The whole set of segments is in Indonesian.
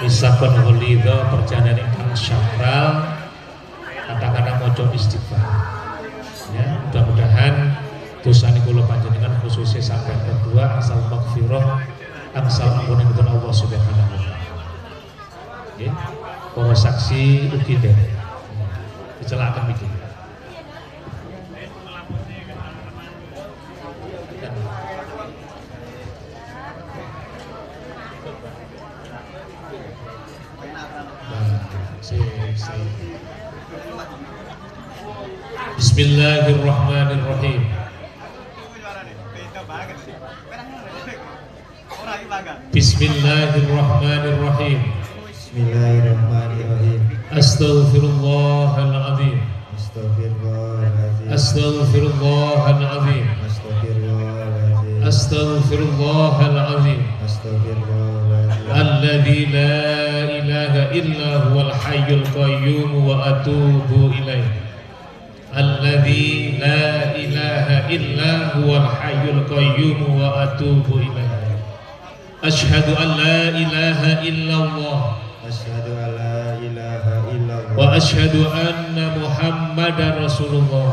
Misakon Holido perjalanan ingkang syakral kata-kata mojo istighfar. Ya mudah-mudahan dosa kula panjenengan khususnya sampai kedua asal makfiroh asal ampunan itu Allah subhanahu wa ta'ala. Ya para saksi ugi deh kecelakaan bikin Bismillahirrahmanirrahim. Bismillahirrahmanirrahim. Bismillahirrahmanirrahim. Astaghfirullahalazim. Astaghfirullahalazim. Astaghfirullahalazim. Astaghfirullahalazim. Astaghfirullahalazim. Alladzi la إلا هو الحي القيوم وأتوب إليه الذي لا إله إلا هو الحي القيوم وأتوب إليه أشهد أن لا إله إلا الله Asyhadu an la ilaha illallah. وأشهد أن محمدا رسول الله.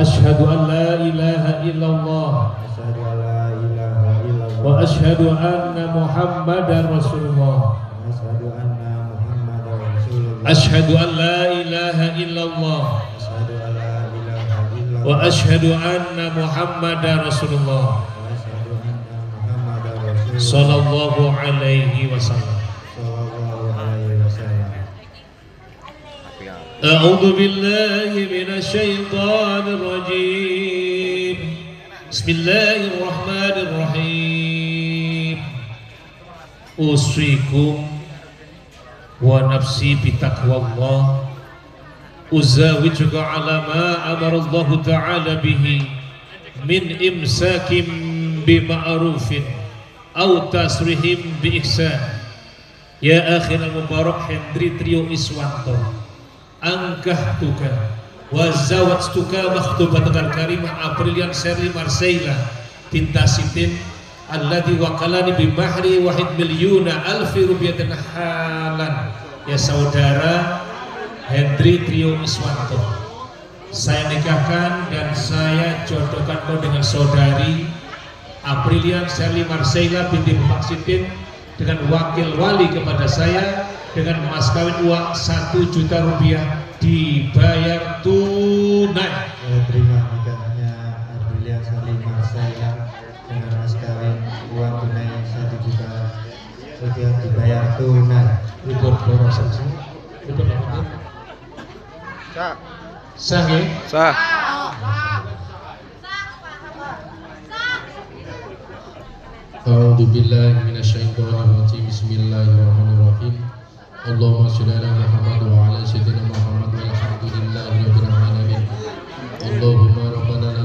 أشهد أن لا إله إلا الله ilaha illallah. وأشهد أن محمدا رسول الله. وأشهد أن محمدا رسول الله. أشهد أن لا إله إلا الله. أشهد أن لا إله إلا الله. وأشهد أن محمدا رسول الله. صلى الله عليه وسلم. أعوذ بالله من الشيطان الرجيم. بسم الله الرحمن الرحيم. أوصيكم ونفسي بتقوى الله. أزاوجك على ما أمر الله تعالى به من إمساك بمعروف أو تسرهم بإحسان. يا أخي المبارك هندري تريو إسوانتو. أنكحتك وزوجتك مخطوبتك الكريمة أبريليان سيري مارسيلا. بنت alladhi waqalani bimahri wahid milyuna alfi rupiah rupiatin halan. Ya saudara Hendri Trio Iswanto saya nikahkan dan saya jodohkan kau dengan saudari Aprilian Sally Marseilla binti Maksitin dengan wakil wali kepada saya dengan mas kawin uang satu juta rupiah dibayar tunai. Ya, terima jadi dibayar tunai libur boros sih libur sah sah ya sah A'udzu billahi minasyaitonir rajim. Bismillahirrahmanirrahim. Allahumma shalli ala Muhammad wa ala sayyidina Muhammad Sah. rabbil alamin. Allahumma rabbana la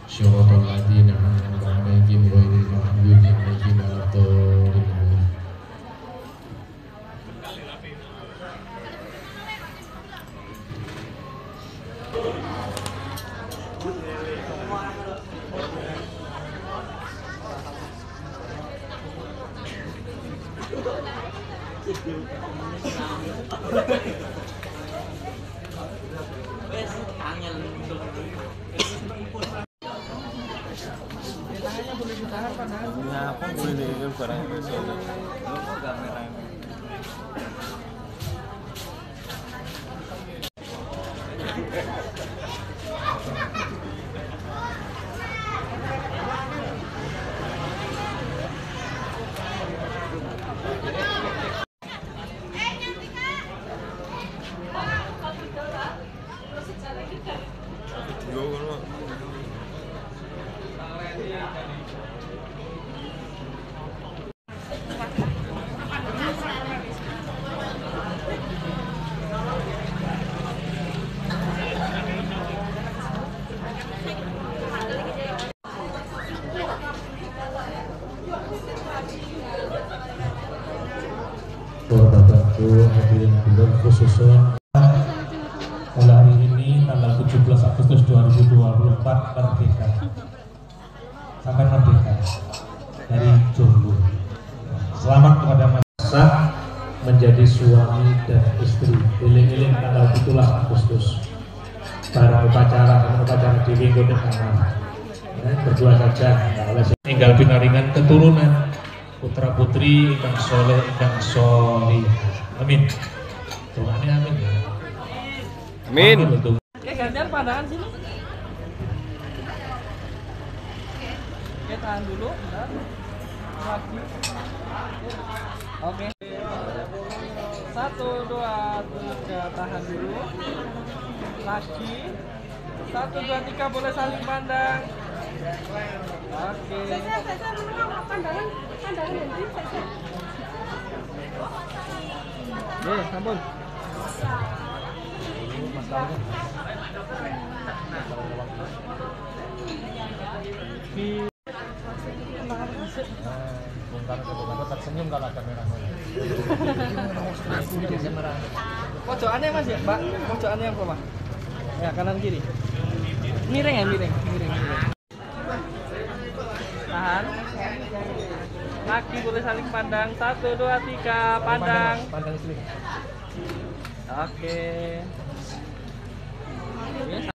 an'amta 'alaihim ghairil maghdubi 'alaihim waladdallin amin Ya, apa boleh deh barang itu. dulur 2024 merdeka sampai merdeka dari jomblo selamat kepada masa menjadi suami dan istri. Iling-iling tanggal 17 Agustus. Barang upacara dan upacara di minggu depan ya, berdua saja. Oleh tinggal binaringan keturunan. Putra putri ingkang soleh ingkang solih. Amin. Doanya amin ya. Amin. Untuk Oke, ganjar pandangan sini. Oke, tahan dulu. bentar. Lagi. Oke. Satu, dua, tiga, tahan dulu. Lagi. Satu, dua, tiga, boleh saling pandang. Oke. Oke, sampun. Pojokannya mas ya, mbak. Pojokannya yang bawah. Ya kanan kiri. Miring ya, miring, miring, miring. Tahan. Lagi boleh saling pandang. Satu, dua, tiga, pandang. Pandang istri. Oke. Mio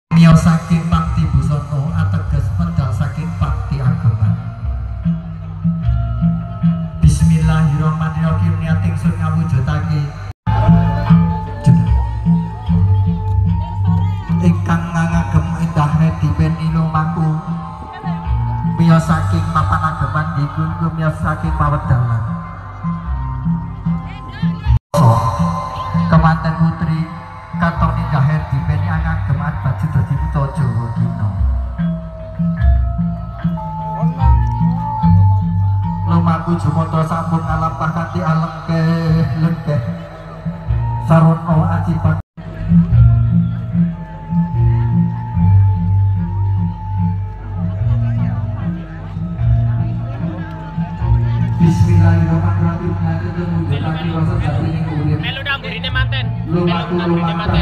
kantor Ninja Hair di Peni Angang Demat Baju Dodi Buto Jowo Gino Lumaku Jumoto Sampun Ngalampah Kati Alengke Lengke Sarono Aji lumaku lumaku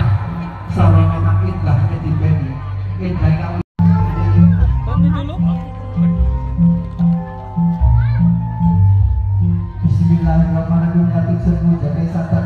sarana kang indah kedipeni indah dulu. Bismillahirrahmanirrahim Yatik semua jaga sadar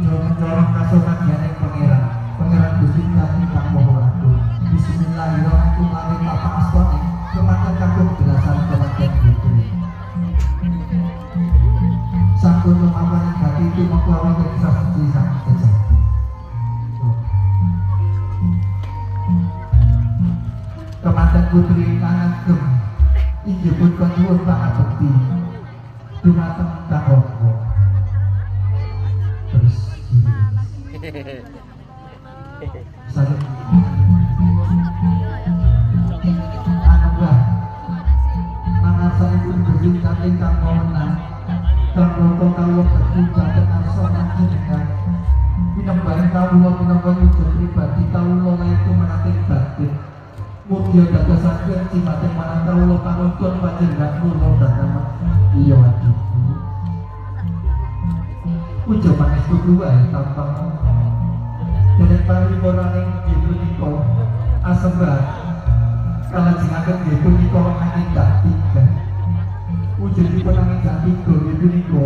Mencorong kasumat yang pangeran Pangeran Gusti Kami kang moho aku Bismillahirrahmanirrahim. Amin Papa Astoni Kemanten kakung belasan kemanten Mugia dadosaken cimating marang kawula panuntun panjenengan kula dhateng iya adiku Puja pangestu kuwae tanpa Derek paripurnaning inggih punika asembar kalajengaken inggih punika angin tiga wujudipun angin tiga inggih punika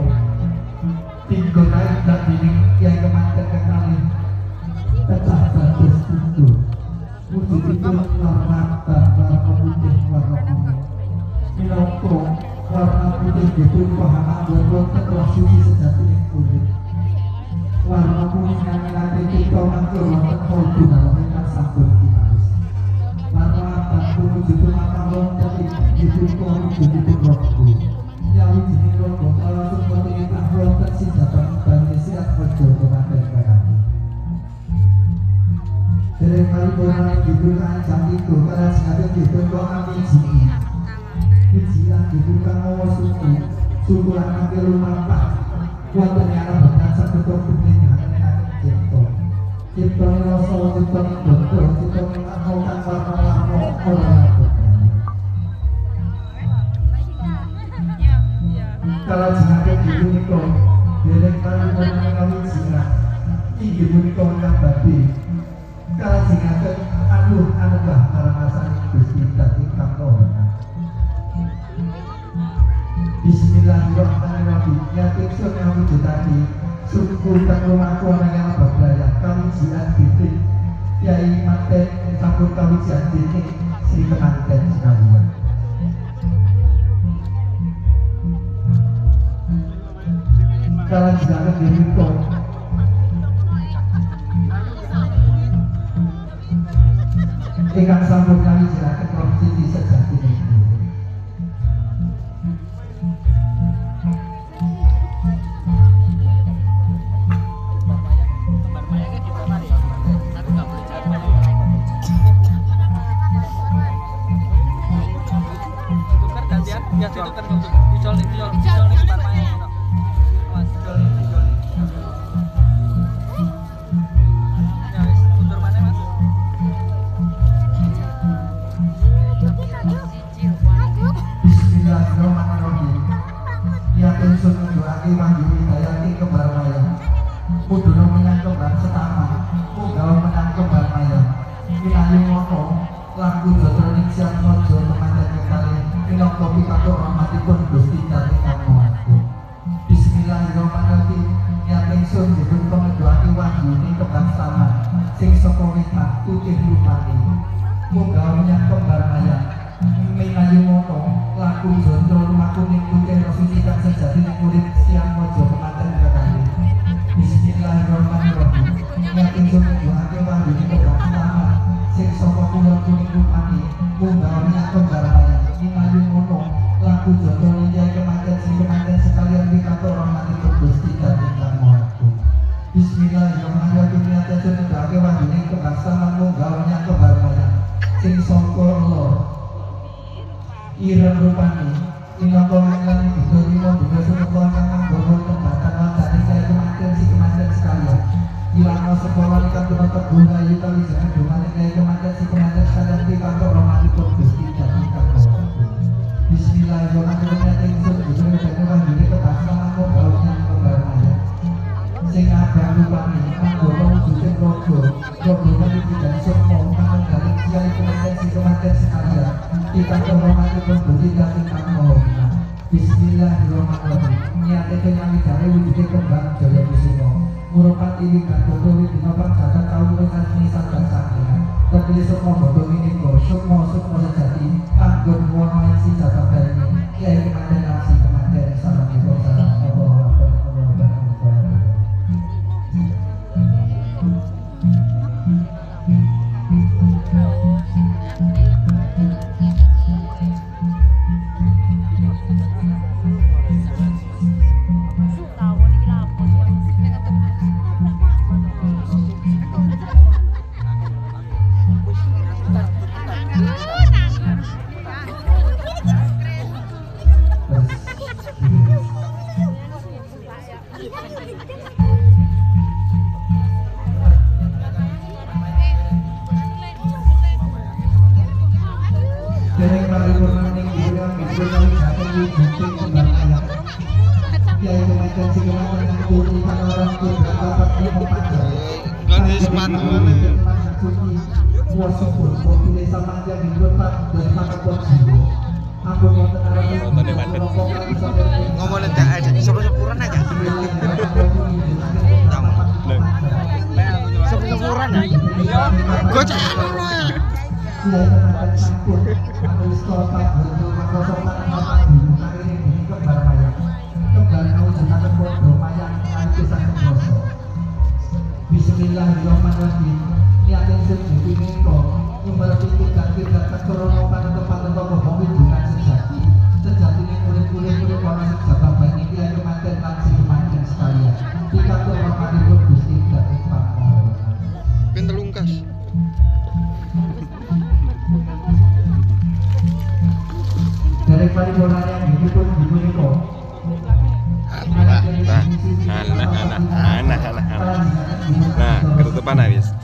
kali dibuka karena sengaja dibuka kami jini Bijian dibuka mau suku Suku. Anak ke rumah pak. Wonten yang ada berkasa betul betul dengan yang cipto. Cipto ini rasa cipto betul. Cipto warna-warna orang Kalau jenaka gitu niko Derek kali kami babi berdaya Kami jian titik Yai manten Sampun kami jian titik Sri kemanten sekalian ตรงนั้นสตา ireng rupani murupati wikan bodo widina pangjaga kaum rekan nisan dan sakina terpilih sukmo bodo Wasupun, mokile sama aja minggu pak dari mana pun jiwa. Ampun wonten arah Wonten di Banten. Ngomongin tak aja, sepuluh-sepuluhan aja. Sepuluh-sepuluhan ya? Iya. Ya. Anu. Bismillahirrahmanirrahim niatin sing titik bukan sejati. Sejati ini kulit kulit kulit sejabat baik ini ayo kita tuh pun gusti dan pentelungkas dari yang pun Nah, Nah, nah, nah, nah, nah, nah, nah, nah, nah, nah, nah, nah, nah,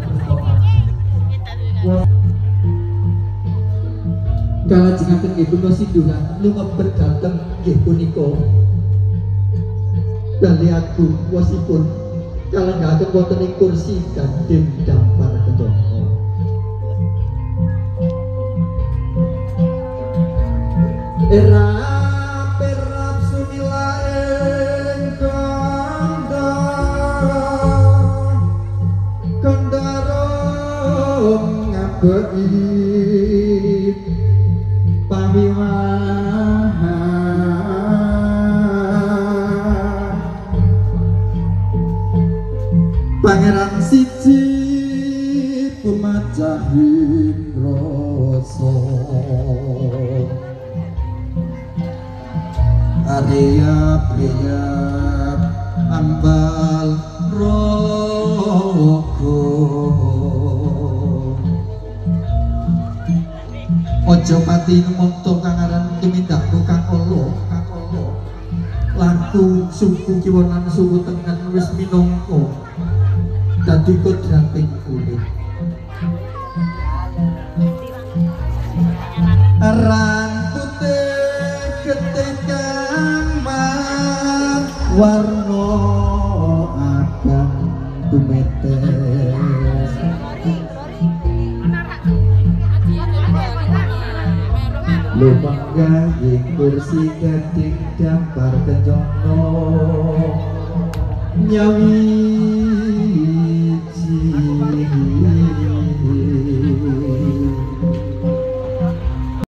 punika sidungan lumebet dhateng nggih punika. Bali aku wasipun kalenggaken wonten ing kursi gandeng dampar kencana Era perap sumila ing Pangeran siji pemecahin rasa. Arya Priya Ambal Rogo Ojo pati numonto kang aran. Tumindakku kang olo kang olo. Laku suku kiwonan suku tengen wis minangka ikut jatik kulit. Rantute ketika warna warno akan tumete lupa gaji kursi ketik dapar kejongkong nyawi